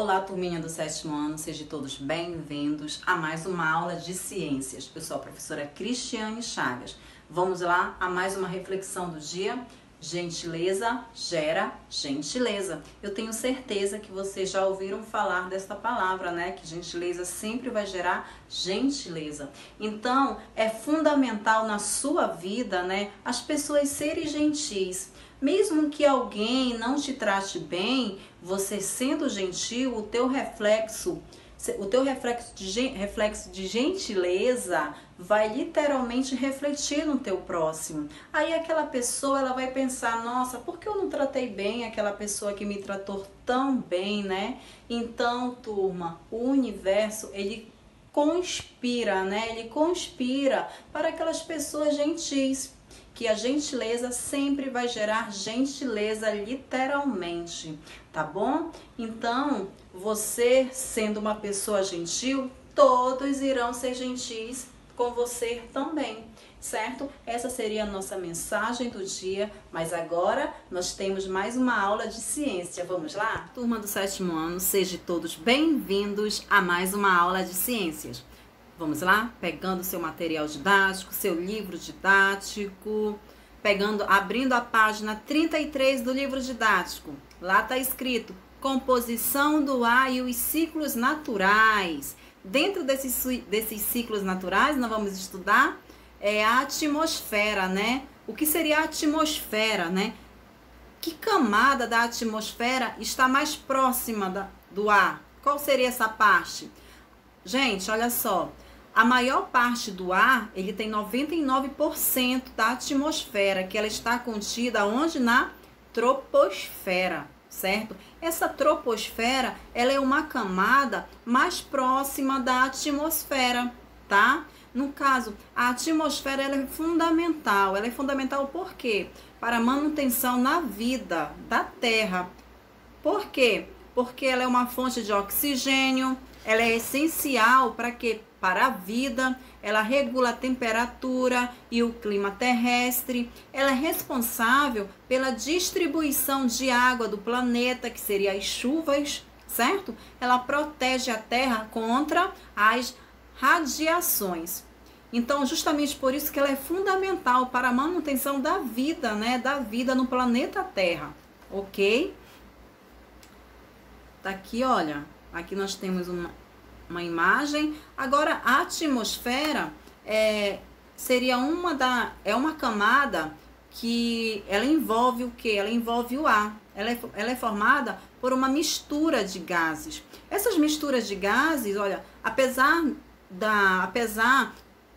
Olá, turminha do sétimo ano, sejam todos bem-vindos a mais uma aula de ciências. Eu sou a professora Cristiane Chagas. Vamos lá a mais uma reflexão do dia. Gentileza gera gentileza. Eu tenho certeza que vocês já ouviram falar dessa palavra, né? Que gentileza sempre vai gerar gentileza. Então, é fundamental na sua vida, né, as pessoas serem gentis. Mesmo que alguém não te trate bem, você sendo gentil, o teu reflexo, o teu reflexo de, reflexo de gentileza vai literalmente refletir no teu próximo. Aí aquela pessoa, ela vai pensar, nossa, por que eu não tratei bem aquela pessoa que me tratou tão bem, né? Então, turma, o universo, ele conspira, né? Ele conspira para aquelas pessoas gentis que a gentileza sempre vai gerar gentileza literalmente, tá bom? Então, você sendo uma pessoa gentil, todos irão ser gentis com você também, certo? Essa seria a nossa mensagem do dia, mas agora nós temos mais uma aula de ciência. Vamos lá? Turma do sétimo ano, sejam todos bem-vindos a mais uma aula de ciências. Vamos lá? Pegando seu material didático, seu livro didático, pegando, abrindo a página 33 do livro didático. Lá está escrito composição do ar e os ciclos naturais. Dentro desses, desses ciclos naturais, nós vamos estudar é, a atmosfera, né? O que seria a atmosfera, né? Que camada da atmosfera está mais próxima da, do ar? Qual seria essa parte? Gente, olha só. A maior parte do ar, ele tem 99% da atmosfera, que ela está contida onde? Na troposfera, certo? Essa troposfera, ela é uma camada mais próxima da atmosfera, tá? No caso, a atmosfera ela é fundamental. Ela é fundamental por quê? Para a manutenção na vida da Terra. Por quê? Porque ela é uma fonte de oxigênio, ela é essencial para que para a vida, ela regula a temperatura e o clima terrestre, ela é responsável pela distribuição de água do planeta, que seria as chuvas, certo? Ela protege a Terra contra as radiações. Então, justamente por isso que ela é fundamental para a manutenção da vida, né, da vida no planeta Terra, OK? Tá aqui, olha, aqui nós temos uma uma imagem. Agora, a atmosfera é, seria uma da é uma camada que ela envolve o que? Ela envolve o ar. Ela é, ela é formada por uma mistura de gases. Essas misturas de gases, olha, apesar da apesar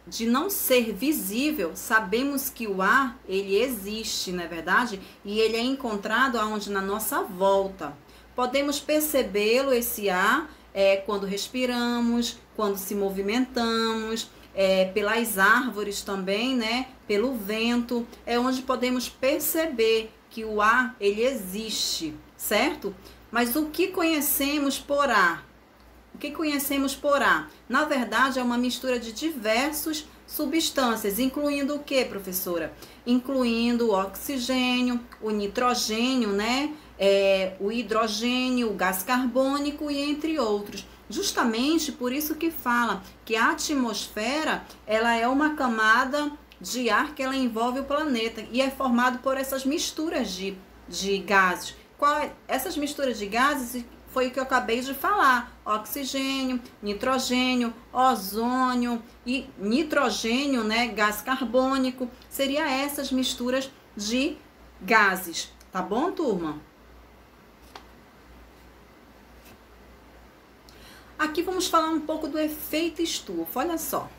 de não ser visível, sabemos que o ar ele existe, não é verdade? E ele é encontrado aonde na nossa volta. Podemos percebê-lo esse ar é, quando respiramos, quando se movimentamos, é, pelas árvores também, né? Pelo vento, é onde podemos perceber que o ar ele existe, certo? Mas o que conhecemos por ar? O que conhecemos por ar? Na verdade, é uma mistura de diversos substâncias, incluindo o que, professora? Incluindo o oxigênio, o nitrogênio, né? É, o hidrogênio, o gás carbônico e entre outros. Justamente por isso que fala que a atmosfera ela é uma camada de ar que ela envolve o planeta e é formado por essas misturas de, de gases. Qual, é? essas misturas de gases foi o que eu acabei de falar: oxigênio, nitrogênio, ozônio e nitrogênio, né, gás carbônico, seria essas misturas de gases, tá bom, turma? Aqui vamos falar um pouco do efeito estufa. Olha só.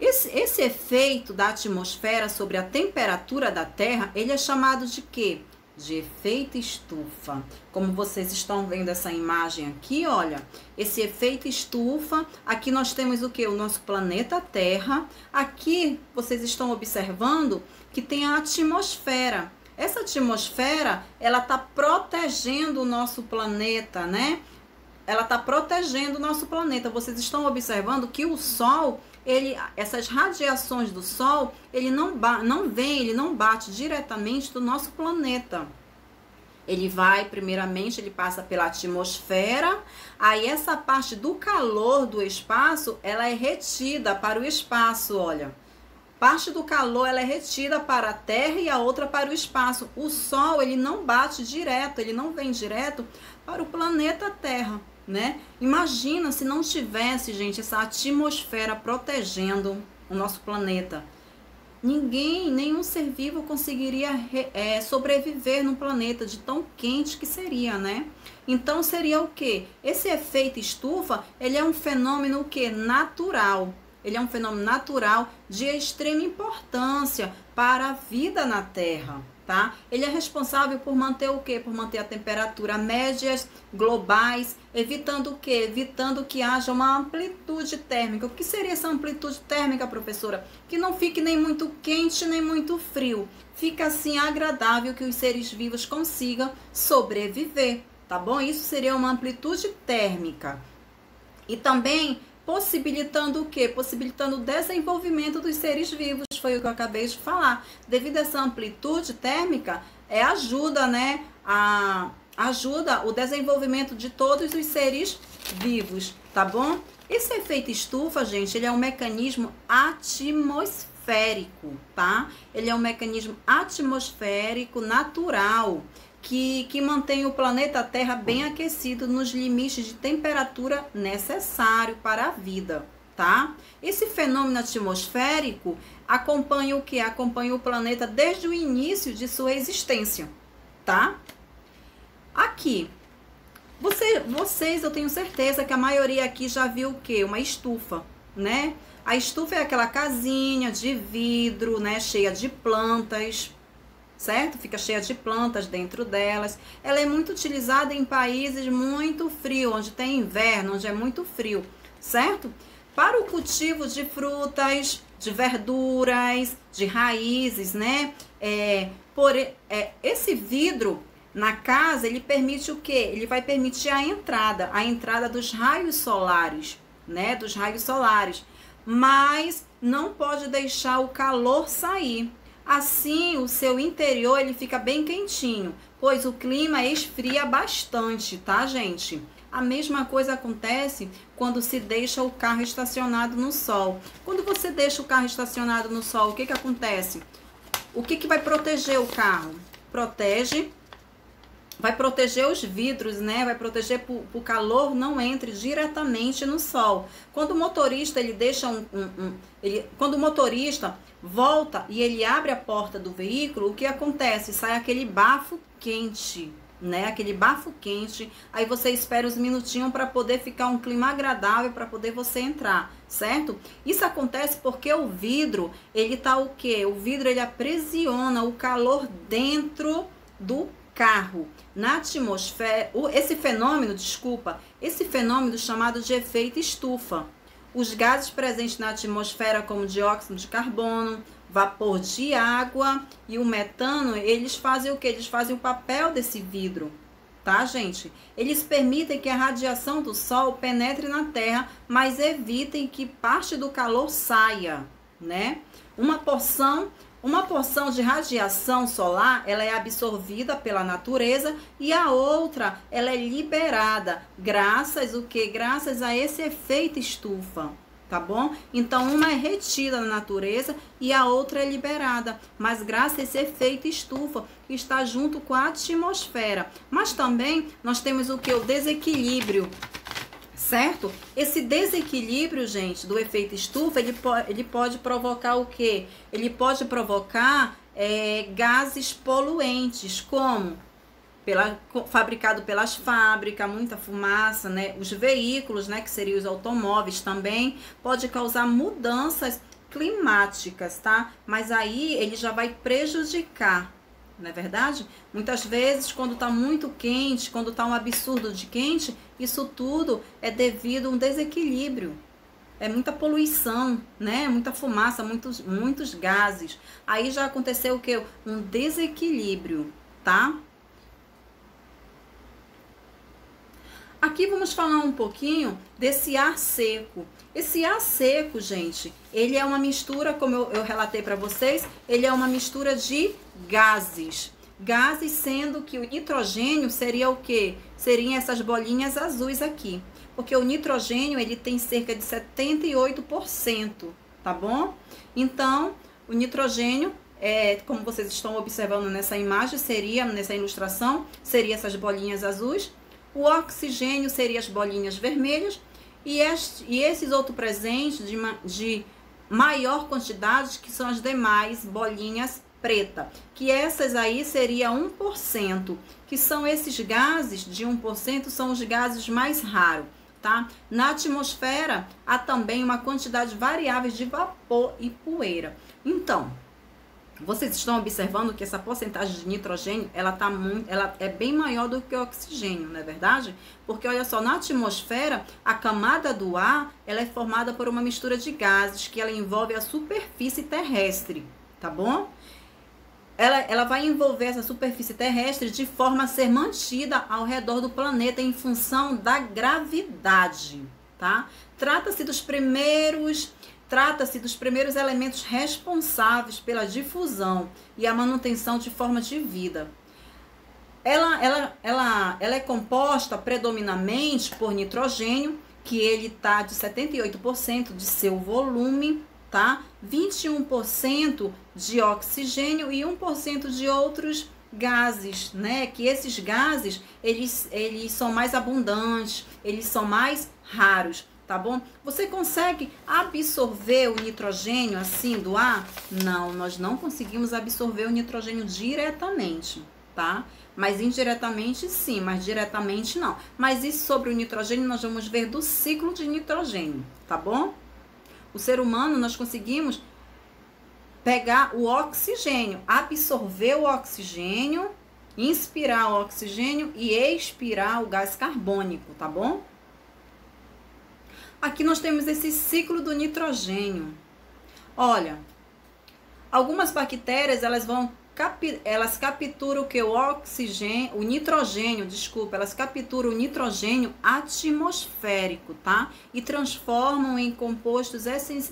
Esse, esse efeito da atmosfera sobre a temperatura da Terra, ele é chamado de quê? De efeito estufa. Como vocês estão vendo essa imagem aqui, olha, esse efeito estufa, aqui nós temos o que? O nosso planeta Terra. Aqui vocês estão observando que tem a atmosfera. Essa atmosfera, ela está protegendo o nosso planeta, né? Ela está protegendo o nosso planeta. Vocês estão observando que o Sol, ele, essas radiações do Sol, ele não, não vem, ele não bate diretamente do nosso planeta. Ele vai, primeiramente, ele passa pela atmosfera, aí essa parte do calor do espaço, ela é retida para o espaço, olha. Parte do calor ela é retida para a Terra e a outra para o espaço. O Sol ele não bate direto, ele não vem direto para o planeta Terra, né? Imagina se não tivesse, gente, essa atmosfera protegendo o nosso planeta. Ninguém, nenhum ser vivo conseguiria é, sobreviver no planeta de tão quente que seria, né? Então seria o que? Esse efeito estufa, ele é um fenômeno que? Natural ele é um fenômeno natural de extrema importância para a vida na Terra, tá? Ele é responsável por manter o quê? Por manter a temperatura médias globais, evitando o quê? Evitando que haja uma amplitude térmica. O que seria essa amplitude térmica, professora? Que não fique nem muito quente nem muito frio. Fica assim agradável que os seres vivos consigam sobreviver, tá bom? Isso seria uma amplitude térmica. E também possibilitando o quê? Possibilitando o desenvolvimento dos seres vivos, foi o que eu acabei de falar. Devido a essa amplitude térmica, é ajuda, né, a ajuda o desenvolvimento de todos os seres vivos, tá bom? Esse efeito estufa, gente, ele é um mecanismo atmosférico, tá? Ele é um mecanismo atmosférico natural que, que mantém o planeta Terra bem aquecido nos limites de temperatura necessário para a vida, tá? Esse fenômeno atmosférico acompanha o que? Acompanha o planeta desde o início de sua existência, tá? Aqui, você, vocês, eu tenho certeza que a maioria aqui já viu o que? Uma estufa, né? A estufa é aquela casinha de vidro, né? Cheia de plantas, certo? Fica cheia de plantas dentro delas. Ela é muito utilizada em países muito frios, onde tem inverno, onde é muito frio, certo? Para o cultivo de frutas, de verduras, de raízes, né? É, por, é, esse vidro na casa, ele permite o quê? Ele vai permitir a entrada, a entrada dos raios solares, né? Dos raios solares. Mas não pode deixar o calor sair. Assim, o seu interior ele fica bem quentinho, pois o clima esfria bastante, tá, gente? A mesma coisa acontece quando se deixa o carro estacionado no sol. Quando você deixa o carro estacionado no sol, o que que acontece? O que que vai proteger o carro? Protege vai proteger os vidros, né? Vai proteger para o calor não entre diretamente no sol. Quando o motorista ele deixa um, um, um, ele, quando o motorista volta e ele abre a porta do veículo, o que acontece? Sai aquele bafo quente, né? Aquele bafo quente. Aí você espera uns minutinhos para poder ficar um clima agradável para poder você entrar, certo? Isso acontece porque o vidro, ele tá o quê? O vidro ele aprisiona o calor dentro do carro na atmosfera, esse fenômeno, desculpa, esse fenômeno chamado de efeito estufa. Os gases presentes na atmosfera, como dióxido de carbono, vapor de água e o metano, eles fazem o que? Eles fazem o papel desse vidro, tá, gente? Eles permitem que a radiação do Sol penetre na Terra, mas evitem que parte do calor saia, né? Uma porção uma porção de radiação solar, ela é absorvida pela natureza e a outra, ela é liberada graças o que? Graças a esse efeito estufa, tá bom? Então uma é retida na natureza e a outra é liberada, mas graças a esse efeito estufa que está junto com a atmosfera. Mas também nós temos o que? O desequilíbrio certo? Esse desequilíbrio, gente, do efeito estufa, ele, po ele pode provocar o quê? Ele pode provocar é, gases poluentes, como pela, fabricado pelas fábricas, muita fumaça, né? Os veículos, né, que seriam os automóveis também, pode causar mudanças climáticas, tá? Mas aí ele já vai prejudicar não é verdade? Muitas vezes, quando está muito quente, quando está um absurdo de quente, isso tudo é devido a um desequilíbrio. É muita poluição, né? Muita fumaça, muitos, muitos gases. Aí já aconteceu o que? Um desequilíbrio, tá? Aqui vamos falar um pouquinho desse ar seco. Esse ar seco, gente, ele é uma mistura, como eu, eu relatei para vocês, ele é uma mistura de gases. gases, sendo que o nitrogênio seria o quê? Seriam essas bolinhas azuis aqui. Porque o nitrogênio, ele tem cerca de 78%, tá bom? Então, o nitrogênio, é, como vocês estão observando nessa imagem, seria, nessa ilustração, seria essas bolinhas azuis. O oxigênio seria as bolinhas vermelhas. E, este, e esses outros presentes de, de maior quantidade, que são as demais bolinhas preta, que essas aí seria 1%, que são esses gases de 1%, são os gases mais raros, tá? Na atmosfera há também uma quantidade variável de vapor e poeira. Então, vocês estão observando que essa porcentagem de nitrogênio, ela tá muito, ela é bem maior do que o oxigênio, não é verdade? Porque olha só, na atmosfera, a camada do ar, ela é formada por uma mistura de gases que ela envolve a superfície terrestre, tá bom? Ela, ela vai envolver essa superfície terrestre de forma a ser mantida ao redor do planeta em função da gravidade, tá? Trata-se dos primeiros Trata-se dos primeiros elementos responsáveis pela difusão e a manutenção de forma de vida. Ela, ela, ela, ela é composta predominantemente por nitrogênio, que ele está de 78% de seu volume, tá? 21% de oxigênio e 1% de outros gases, né? Que esses gases, eles, eles são mais abundantes, eles são mais raros tá bom? Você consegue absorver o nitrogênio assim do ar? Não, nós não conseguimos absorver o nitrogênio diretamente, tá? Mas indiretamente sim, mas diretamente não. Mas isso sobre o nitrogênio nós vamos ver do ciclo de nitrogênio, tá bom? O ser humano nós conseguimos pegar o oxigênio, absorver o oxigênio, inspirar o oxigênio e expirar o gás carbônico, tá bom? Aqui nós temos esse ciclo do nitrogênio. Olha, algumas bactérias elas vão elas capturam o que o oxigênio, o nitrogênio, desculpa, elas capturam o nitrogênio atmosférico, tá? E transformam em compostos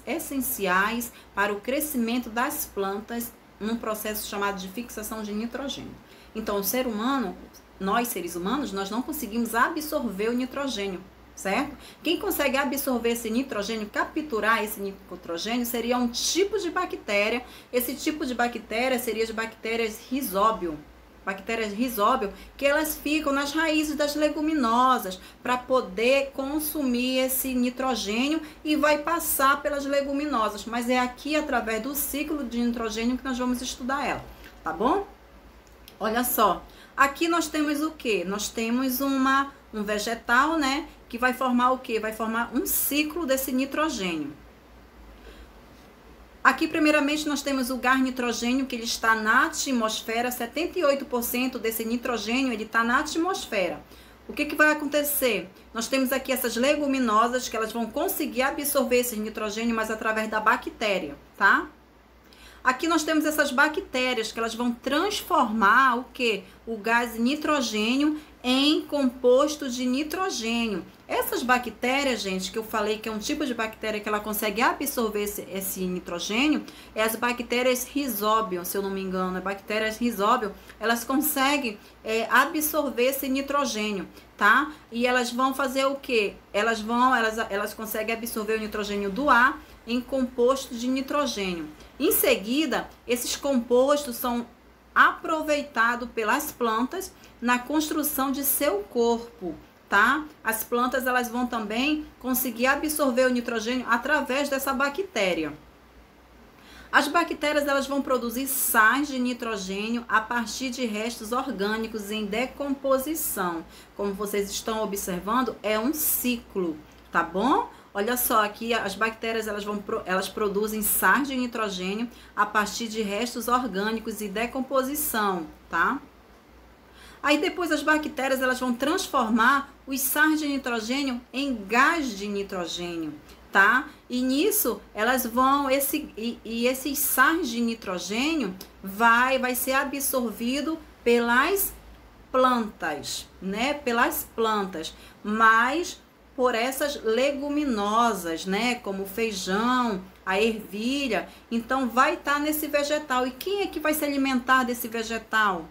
essenciais para o crescimento das plantas num processo chamado de fixação de nitrogênio. Então, o ser humano, nós seres humanos, nós não conseguimos absorver o nitrogênio certo? Quem consegue absorver esse nitrogênio, capturar esse nitrogênio, seria um tipo de bactéria. Esse tipo de bactéria seria de bactérias risóbio. Bactérias risóbio, que elas ficam nas raízes das leguminosas para poder consumir esse nitrogênio e vai passar pelas leguminosas. Mas é aqui, através do ciclo de nitrogênio, que nós vamos estudar ela, tá bom? Olha só, aqui nós temos o que? Nós temos uma, um vegetal, né? Que vai formar o que? Vai formar um ciclo desse nitrogênio. Aqui, primeiramente, nós temos o gás nitrogênio, que ele está na atmosfera, 78% desse nitrogênio, ele está na atmosfera. O que, que vai acontecer? Nós temos aqui essas leguminosas, que elas vão conseguir absorver esse nitrogênio, mas através da bactéria, tá? Aqui nós temos essas bactérias, que elas vão transformar o que? O gás nitrogênio em composto de nitrogênio. Essas bactérias, gente, que eu falei que é um tipo de bactéria que ela consegue absorver esse, esse nitrogênio, é as bactérias Rhizobium, se eu não me engano, as bactérias Rhizobium, elas conseguem é, absorver esse nitrogênio, tá? E elas vão fazer o que? Elas vão, elas, elas conseguem absorver o nitrogênio do ar em composto de nitrogênio. Em seguida, esses compostos são aproveitados pelas plantas na construção de seu corpo tá? As plantas elas vão também conseguir absorver o nitrogênio através dessa bactéria. As bactérias elas vão produzir sais de nitrogênio a partir de restos orgânicos em decomposição. Como vocês estão observando, é um ciclo, tá bom? Olha só, aqui as bactérias elas, vão, elas produzem sais de nitrogênio a partir de restos orgânicos e decomposição, tá? Aí depois as bactérias elas vão transformar os sais de nitrogênio em gás de nitrogênio, tá? E nisso elas vão esse e, e esses sais de nitrogênio vai vai ser absorvido pelas plantas, né? Pelas plantas, mas por essas leguminosas, né? Como feijão, a ervilha. Então vai estar tá nesse vegetal. E quem é que vai se alimentar desse vegetal?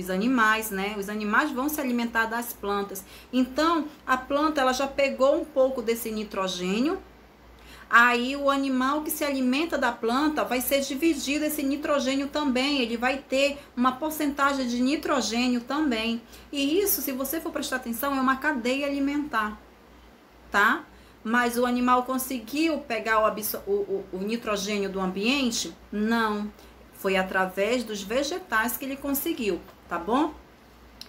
Os animais, né? Os animais vão se alimentar das plantas. Então, a planta ela já pegou um pouco desse nitrogênio. Aí o animal que se alimenta da planta vai ser dividido esse nitrogênio também, ele vai ter uma porcentagem de nitrogênio também. E isso, se você for prestar atenção, é uma cadeia alimentar, tá? Mas o animal conseguiu pegar o, o, o, nitrogênio do ambiente? Não. Foi através dos vegetais que ele conseguiu, tá bom?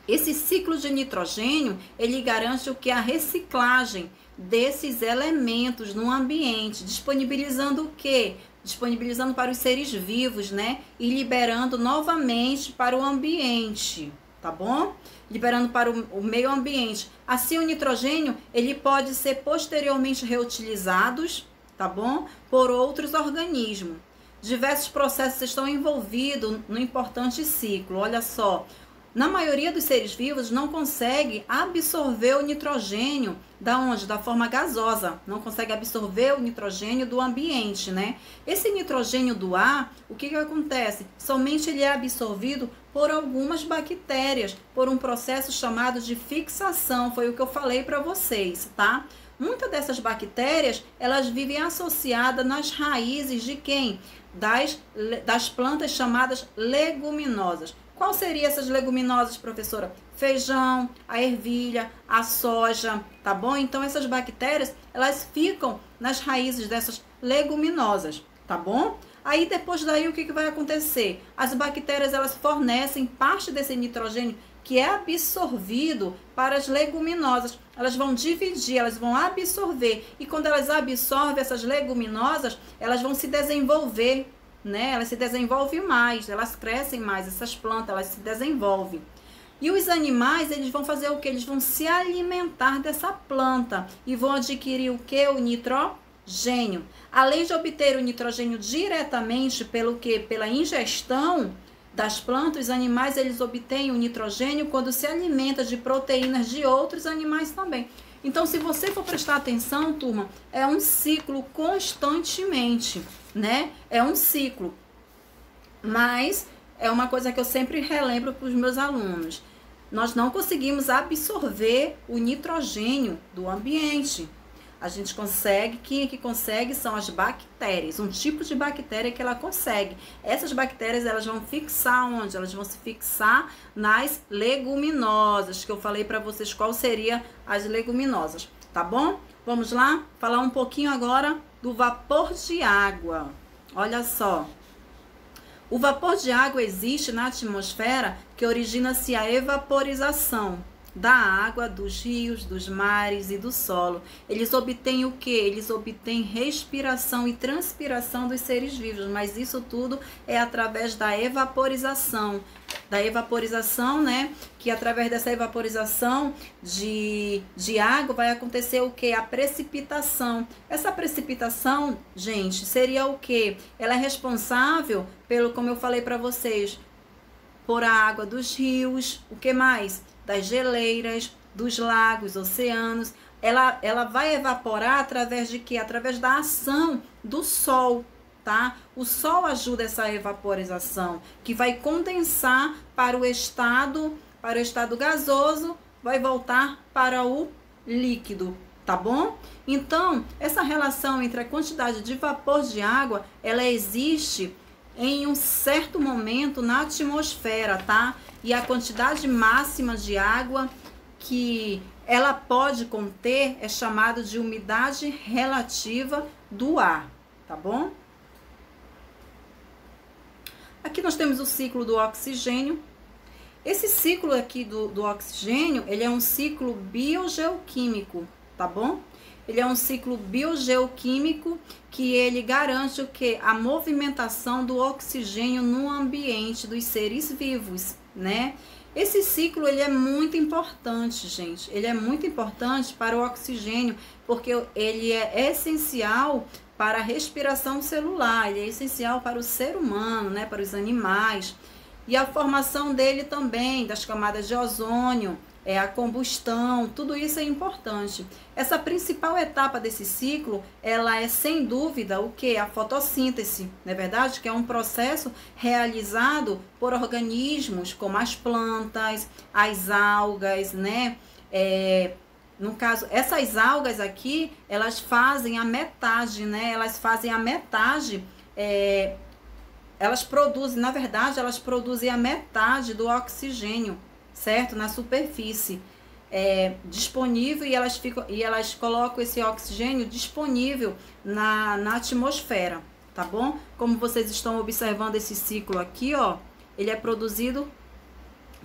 Esse ciclo de nitrogênio, ele garante o que? A reciclagem desses elementos no ambiente, disponibilizando o que? Disponibilizando para os seres vivos, né? E liberando novamente para o ambiente, tá bom? Liberando para o, meio ambiente. Assim, o nitrogênio, ele pode ser posteriormente reutilizados, tá bom? Por outros organismos. Diversos processos estão envolvidos no importante ciclo. Olha só, na maioria dos seres vivos não consegue absorver o nitrogênio da onde? Da forma gasosa. Não consegue absorver o nitrogênio do ambiente, né? Esse nitrogênio do ar, o que, que acontece? Somente ele é absorvido por algumas bactérias, por um processo chamado de fixação. Foi o que eu falei para vocês, tá? Muitas dessas bactérias, elas vivem associadas nas raízes de quem? Das, das plantas chamadas leguminosas. Qual seriam essas leguminosas, professora? Feijão, a ervilha, a soja, tá bom? Então essas bactérias, elas ficam nas raízes dessas leguminosas, tá bom? Aí depois daí o que, que vai acontecer? As bactérias elas fornecem parte desse nitrogênio que é absorvido para as leguminosas. Elas vão dividir, elas vão absorver. E quando elas absorvem essas leguminosas, elas vão se desenvolver, né? Elas se desenvolvem mais, elas crescem mais, essas plantas, elas se desenvolvem. E os animais, eles vão fazer o que? Eles vão se alimentar dessa planta e vão adquirir o que? O nitrogênio. Além de obter o nitrogênio diretamente pelo que? Pela ingestão, das plantas, os animais eles obtêm o nitrogênio quando se alimenta de proteínas de outros animais também. Então, se você for prestar atenção, turma, é um ciclo constantemente, né? É um ciclo. Mas é uma coisa que eu sempre relembro para os meus alunos. Nós não conseguimos absorver o nitrogênio do ambiente a gente consegue, quem é que consegue são as bactérias, um tipo de bactéria que ela consegue. Essas bactérias elas vão fixar onde? Elas vão se fixar nas leguminosas, que eu falei para vocês qual seria as leguminosas, tá bom? Vamos lá falar um pouquinho agora do vapor de água. Olha só. O vapor de água existe na atmosfera que origina-se a evaporização da água, dos rios, dos mares e do solo. Eles obtêm o que? Eles obtêm respiração e transpiração dos seres vivos, mas isso tudo é através da evaporização. Da evaporização, né? Que através dessa evaporização de, de água vai acontecer o que? A precipitação. Essa precipitação, gente, seria o que? Ela é responsável pelo, como eu falei para vocês, por a água dos rios, o que mais? Das geleiras, dos lagos, oceanos, ela, ela vai evaporar através de quê? Através da ação do sol, tá? O sol ajuda essa evaporização, que vai condensar para o estado, para o estado gasoso, vai voltar para o líquido, tá bom? Então, essa relação entre a quantidade de vapor de água, ela existe em um certo momento na atmosfera, tá? E a quantidade máxima de água que ela pode conter é chamado de umidade relativa do ar, tá bom? Aqui nós temos o ciclo do oxigênio. Esse ciclo aqui do, do oxigênio, ele é um ciclo biogeoquímico, tá bom? Ele é um ciclo biogeoquímico que ele garante o que? A movimentação do oxigênio no ambiente dos seres vivos, né? Esse ciclo ele é muito importante, gente. Ele é muito importante para o oxigênio, porque ele é essencial para a respiração celular, ele é essencial para o ser humano, né, para os animais. E a formação dele também, das camadas de ozônio, é a combustão, tudo isso é importante. Essa principal etapa desse ciclo, ela é sem dúvida o que? A fotossíntese, não é verdade? Que é um processo realizado por organismos como as plantas, as algas, né? É, no caso, essas algas aqui, elas fazem a metade, né? Elas fazem a metade, é, elas produzem, na verdade, elas produzem a metade do oxigênio certo? Na superfície é, disponível e elas, ficam, e elas colocam esse oxigênio disponível na, na atmosfera, tá bom? Como vocês estão observando esse ciclo aqui, ó, ele é produzido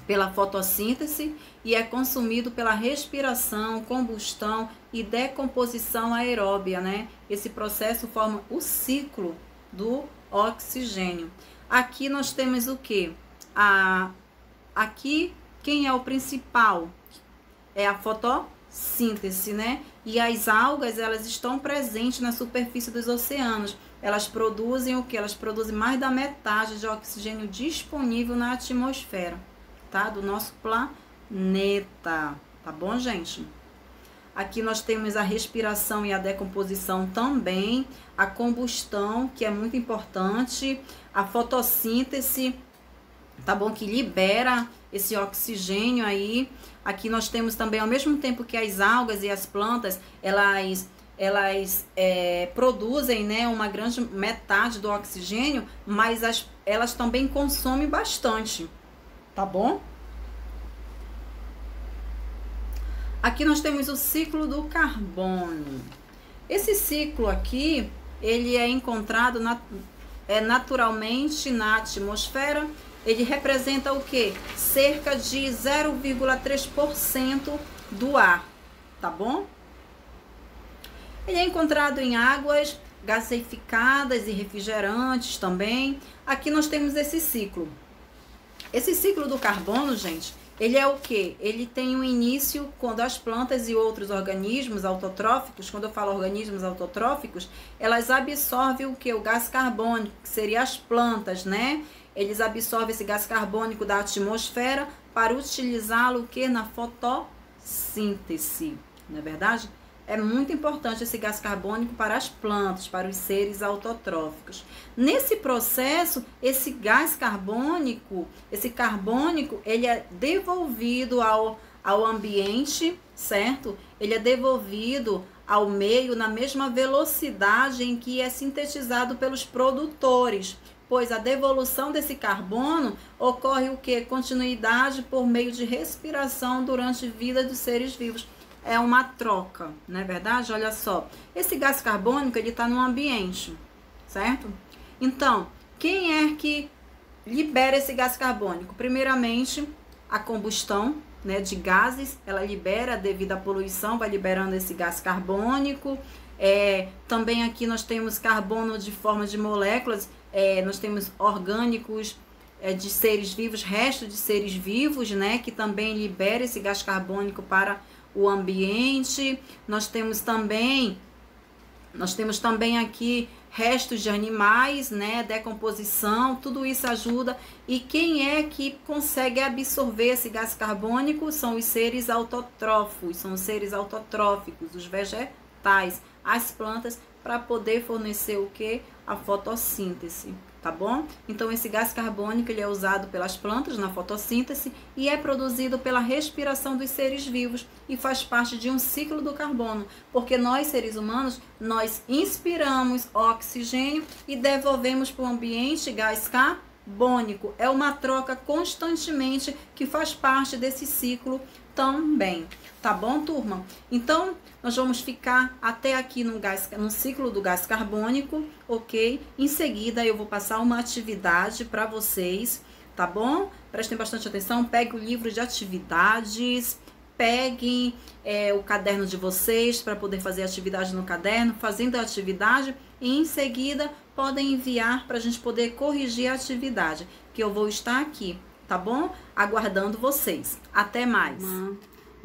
pela fotossíntese e é consumido pela respiração, combustão e decomposição aeróbia, né? Esse processo forma o ciclo do oxigênio. Aqui nós temos o que? A, aqui quem é o principal? É a fotossíntese, né? E as algas, elas estão presentes na superfície dos oceanos. Elas produzem o que? Elas produzem mais da metade de oxigênio disponível na atmosfera, tá? Do nosso planeta. Tá bom, gente? Aqui nós temos a respiração e a decomposição também, a combustão, que é muito importante, a fotossíntese, tá bom? Que libera esse oxigênio aí. Aqui nós temos também, ao mesmo tempo que as algas e as plantas, elas elas é, produzem né, uma grande metade do oxigênio, mas as, elas também consomem bastante, tá bom? Aqui nós temos o ciclo do carbono. Esse ciclo aqui, ele é encontrado na, é, naturalmente na atmosfera ele representa o que? Cerca de 0,3% do ar, tá bom? Ele é encontrado em águas gaseificadas e refrigerantes também. Aqui nós temos esse ciclo. Esse ciclo do carbono, gente, ele é o que? Ele tem um início quando as plantas e outros organismos autotróficos, quando eu falo organismos autotróficos, elas absorvem o que? O gás carbônico, que seria as plantas, né? Eles absorvem esse gás carbônico da atmosfera para utilizá-lo que na fotossíntese, não é verdade? É muito importante esse gás carbônico para as plantas, para os seres autotróficos. Nesse processo, esse gás carbônico, esse carbônico, ele é devolvido ao, ao ambiente, certo? Ele é devolvido ao meio na mesma velocidade em que é sintetizado pelos produtores pois a devolução desse carbono ocorre o que? Continuidade por meio de respiração durante a vida dos seres vivos. É uma troca, não é verdade? Olha só, esse gás carbônico ele está no ambiente, certo? Então, quem é que libera esse gás carbônico? Primeiramente, a combustão né, de gases, ela libera devido à poluição, vai liberando esse gás carbônico. É, também aqui nós temos carbono de forma de moléculas é, nós temos orgânicos é, de seres vivos, resto de seres vivos, né, que também libera esse gás carbônico para o ambiente. Nós temos também nós temos também aqui restos de animais, né, decomposição, tudo isso ajuda. E quem é que consegue absorver esse gás carbônico? São os seres autotrófos, são os seres autotróficos, os vegetais, as plantas, para poder fornecer o que? A fotossíntese, tá bom? Então esse gás carbônico ele é usado pelas plantas na fotossíntese e é produzido pela respiração dos seres vivos e faz parte de um ciclo do carbono, porque nós seres humanos nós inspiramos oxigênio e devolvemos para o ambiente gás carbônico. É uma troca constantemente que faz parte desse ciclo também. Tá bom, turma? Então, nós vamos ficar até aqui no, gás, no ciclo do gás carbônico, ok? Em seguida, eu vou passar uma atividade para vocês, tá bom? Prestem bastante atenção, pegue o livro de atividades, peguem é, o caderno de vocês para poder fazer atividade no caderno, fazendo a atividade e em seguida podem enviar para a gente poder corrigir a atividade, que eu vou estar aqui, tá bom? Aguardando vocês. Até mais.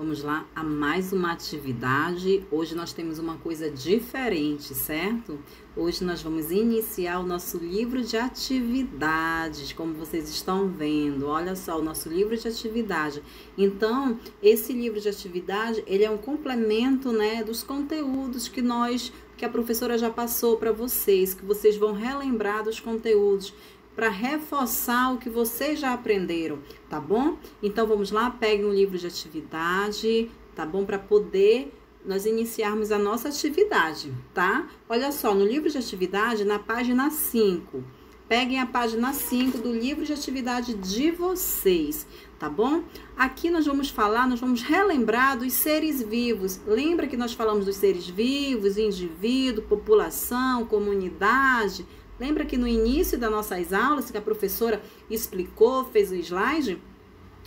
Vamos lá a mais uma atividade. Hoje nós temos uma coisa diferente, certo? Hoje nós vamos iniciar o nosso livro de atividades, como vocês estão vendo. Olha só, o nosso livro de atividade. Então, esse livro de atividade, ele é um complemento, né, dos conteúdos que nós que a professora já passou para vocês, que vocês vão relembrar dos conteúdos para reforçar o que vocês já aprenderam, tá bom? Então vamos lá, pegue um livro de atividade, tá bom? Para poder nós iniciarmos a nossa atividade, tá? Olha só, no livro de atividade, na página 5, peguem a página 5 do livro de atividade de vocês, tá bom? Aqui nós vamos falar, nós vamos relembrar dos seres vivos. Lembra que nós falamos dos seres vivos, indivíduo, população, comunidade, Lembra que no início das nossas aulas, que a professora explicou, fez o slide?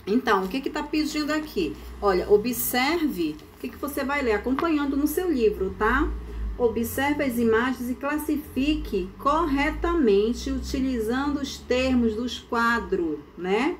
Então, o que está pedindo aqui? Olha, observe, o que, que você vai ler? Acompanhando no seu livro, tá? Observe as imagens e classifique corretamente utilizando os termos dos quadros, né?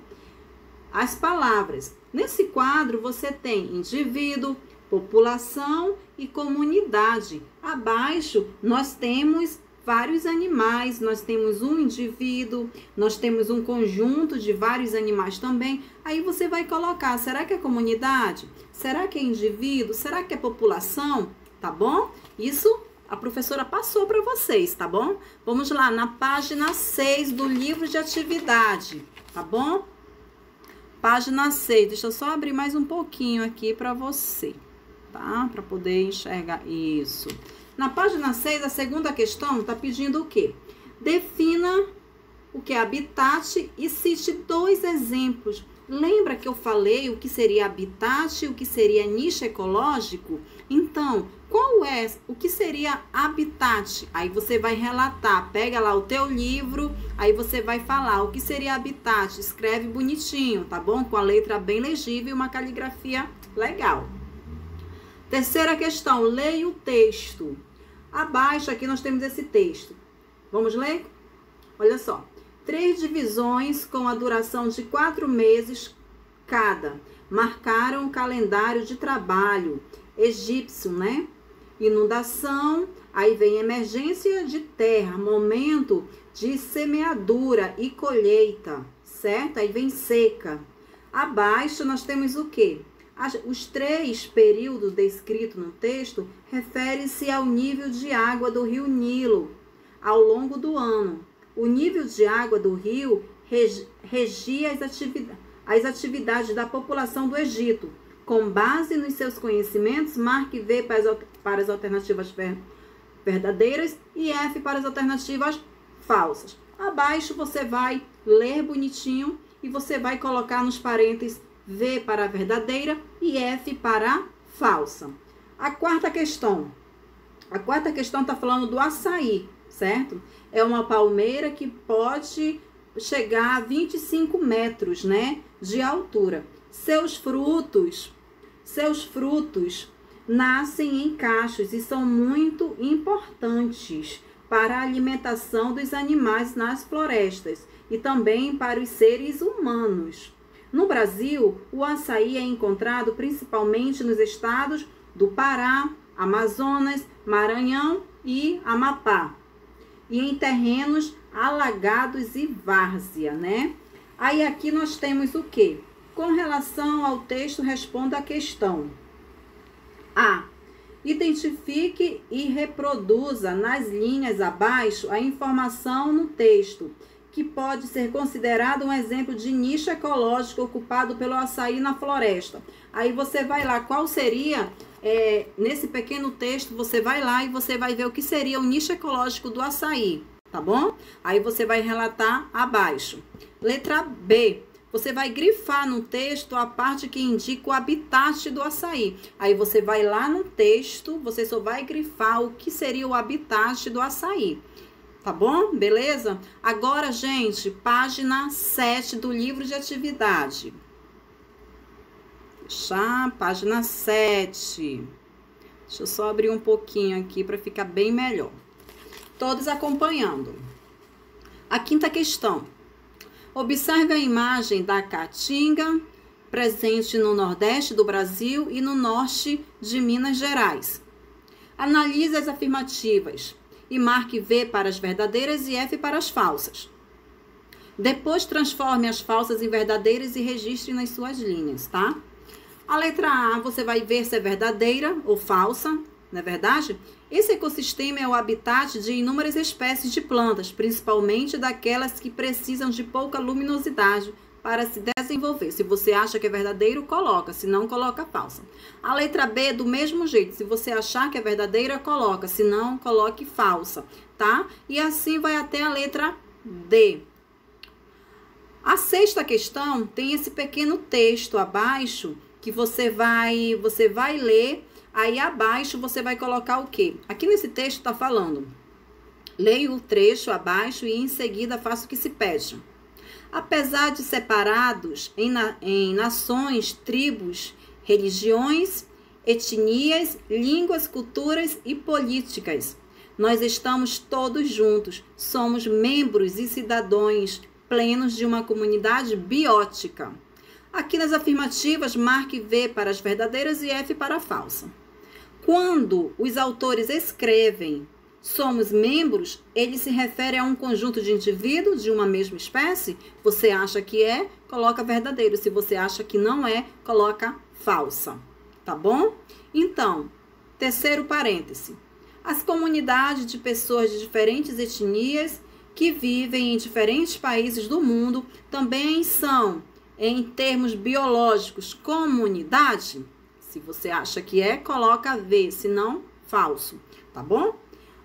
As palavras. Nesse quadro você tem indivíduo, população e comunidade. Abaixo nós temos vários animais, nós temos um indivíduo, nós temos um conjunto de vários animais também. Aí você vai colocar, será que é comunidade? Será que é indivíduo? Será que é população? Tá bom? Isso a professora passou para vocês, tá bom? Vamos lá, na página 6 do livro de atividade, tá bom? Página 6, deixa eu só abrir mais um pouquinho aqui para você, tá? Para poder enxergar isso. Na página 6, a segunda questão está pedindo o quê? Defina o que é habitat e cite dois exemplos. Lembra que eu falei o que seria habitat e o que seria nicho ecológico? Então, qual é o que seria habitat? Aí você vai relatar, pega lá o teu livro, aí você vai falar o que seria habitat, escreve bonitinho, tá bom? Com a letra bem legível e uma caligrafia legal. Terceira questão, leia o texto. Abaixo aqui nós temos esse texto. Vamos ler? Olha só. Três divisões com a duração de quatro meses cada marcaram o calendário de trabalho egípcio, né? Inundação, aí vem emergência de terra, momento de semeadura e colheita, certo? Aí vem seca. Abaixo nós temos o quê? Os três períodos descritos no texto referem-se ao nível de água do rio Nilo ao longo do ano. O nível de água do rio regia as, atividades, as atividades da população do Egito. Com base nos seus conhecimentos, marque V para as, para as alternativas verdadeiras e F para as alternativas falsas. Abaixo você vai ler bonitinho e você vai colocar nos parênteses V para verdadeira e F para falsa. A quarta questão. A quarta questão está falando do açaí, certo? É uma palmeira que pode chegar a 25 metros, né, de altura. Seus frutos, seus frutos nascem em cachos e são muito importantes para a alimentação dos animais nas florestas e também para os seres humanos. No Brasil, o açaí é encontrado principalmente nos estados do Pará, Amazonas, Maranhão e Amapá. E em terrenos alagados e várzea, né? Aí aqui nós temos o que? Com relação ao texto, responda a questão. A. Identifique e reproduza nas linhas abaixo a informação no texto que pode ser considerado um exemplo de nicho ecológico ocupado pelo açaí na floresta. Aí você vai lá, qual seria, é, nesse pequeno texto, você vai lá e você vai ver o que seria o nicho ecológico do açaí, tá bom? Aí você vai relatar abaixo. Letra B. Você vai grifar no texto a parte que indica o habitat do açaí. Aí você vai lá no texto, você só vai grifar o que seria o habitat do açaí. Tá bom? Beleza? Agora, gente, página 7 do livro de atividade. Fechar, página 7. Deixa eu só abrir um pouquinho aqui para ficar bem melhor. Todos acompanhando. A quinta questão. Observe a imagem da caatinga presente no Nordeste do Brasil e no Norte de Minas Gerais. Analise as afirmativas e marque V para as verdadeiras e F para as falsas. Depois transforme as falsas em verdadeiras e registre nas suas linhas, tá? A letra A você vai ver se é verdadeira ou falsa, não é verdade? Esse ecossistema é o habitat de inúmeras espécies de plantas, principalmente daquelas que precisam de pouca luminosidade para se desenvolver. Se você acha que é verdadeiro, coloca, se não, coloca falsa. A letra B, do mesmo jeito, se você achar que é verdadeira, coloca, se não, coloque falsa, tá? E assim vai até a letra D. A sexta questão tem esse pequeno texto abaixo que você vai, você vai ler, aí abaixo você vai colocar o quê? Aqui nesse texto está falando. Leio o trecho abaixo e em seguida faço o que se pede. Apesar de separados em, na, em nações, tribos, religiões, etnias, línguas, culturas e políticas, nós estamos todos juntos, somos membros e cidadãos plenos de uma comunidade biótica. Aqui nas afirmativas, marque V para as verdadeiras e F para a falsa. Quando os autores escrevem somos membros, ele se refere a um conjunto de indivíduos de uma mesma espécie? Você acha que é, coloca verdadeiro. Se você acha que não é, coloca falsa. Tá bom? Então, terceiro parêntese. As comunidades de pessoas de diferentes etnias que vivem em diferentes países do mundo também são, em termos biológicos, comunidade? Se você acha que é, coloca V, se não, falso, tá bom?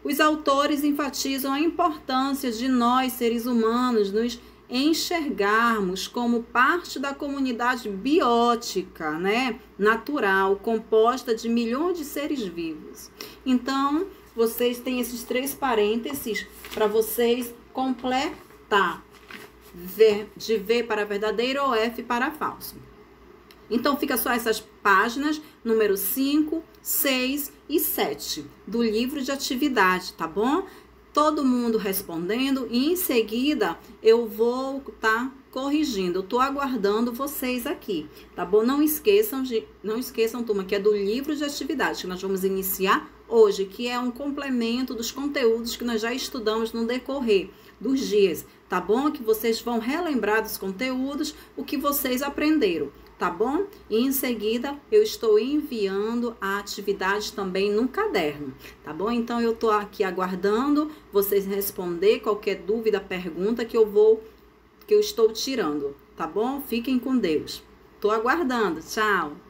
Os autores enfatizam a importância de nós, seres humanos, nos enxergarmos como parte da comunidade biótica, né, natural, composta de milhões de seres vivos. Então, vocês têm esses três parênteses para vocês completar. V de V para verdadeiro ou F para falso. Então, fica só essas páginas, número 5, 6 e 7 do livro de atividade, tá bom? Todo mundo respondendo e em seguida eu vou tá corrigindo. Eu tô aguardando vocês aqui, tá bom? Não esqueçam de, não esqueçam, turma, que é do livro de atividade que nós vamos iniciar hoje, que é um complemento dos conteúdos que nós já estudamos no decorrer dos dias, tá bom? Que vocês vão relembrar dos conteúdos, o que vocês aprenderam tá bom? E em seguida eu estou enviando a atividade também no caderno, tá bom? Então eu tô aqui aguardando vocês responder qualquer dúvida, pergunta que eu vou que eu estou tirando, tá bom? Fiquem com Deus. Tô aguardando. Tchau.